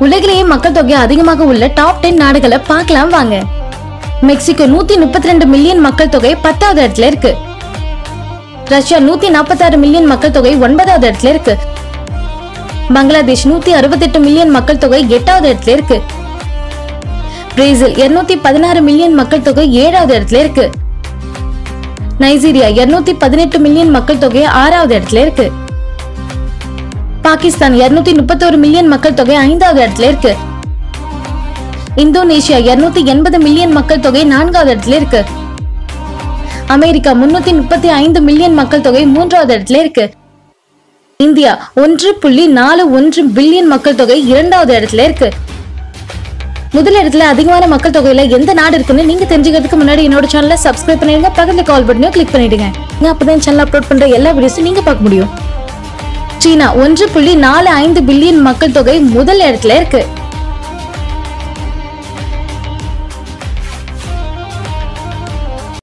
உலகிலேயே மக்கள் தொகை அதிகமாக உள்ள டாப் டென் நாடுகளை பார்க்கலாம் வாங்க. மெக்சிகோ நூத்தி முப்பத்தி ரெண்டு மில்லியன் மக்கள் தொகை பத்தாவது இடத்துல இருக்கு. ரஷ்யா நூத்தி நாற்பத்தாறு மில்லியன் மக்கள் தொகை ஒன்பதாவது இடத்துல இருக்கு. பங்களாதேஷ் நூத்தி அறுபத்தெட்டு மில்லியன் மக்கள் தொகை எட்டாவது இடத்துல இருக்கு. பிரேசில் இருநூத்தி பதினாறு மில்லியன் மக்கள் தொகை ஏழாவது இடத்துல இருக்கு. நைஜீரியா இருநூத்தி பதினெட்டு மில்லியன் மக்கள் தொகை ஆறாவது இடத்துல இருக்கு. பாகிஸ்தான் இருநூத்தி முப்பத்தோரு மில்லியன் மக்கள் தொகை ஐந்தாவது இடத்துல இருக்கு. இந்தோனேஷியா இருநூத்தி எண்பது மில்லியன் மக்கள் தொகை நான்காவது இடத்துல இருக்கு. அமெரிக்கா முன்னூத்தி முப்பத்தி ஐந்து மில்லியன் மக்கள் தொகை மூன்றாவது இடத்துல இருக்கு. இந்தியா ஒன்று புள்ளி நாலு ஒன்று பில்லியன் மக்கள் தொகை இரண்டாவது இடத்துல இருக்கு. முதல் இடத்துல அதிகமான மக்கள் தொகையில எந்த நாடு இருக்குன்னு நீங்க தெரிஞ்சுக்கிறதுக்கு முன்னாடி என்னோட சேனலை சப்ஸ்கிரைப் பண்ணிடுங்க பக்கத்துல கால் பட்டனையும் கிளிக் பண்ணிடுங்க. நீங்க அப்பதான் சேனல் அப்லோட் பண்ற எல்லா வீடியோஸும் நீங்க பார்க்க முடியும். சீனா ஒன்று புள்ளி நாலு ஐந்து பில்லியன் மக்கள் தொகை முதல் இடத்துல இருக்கு.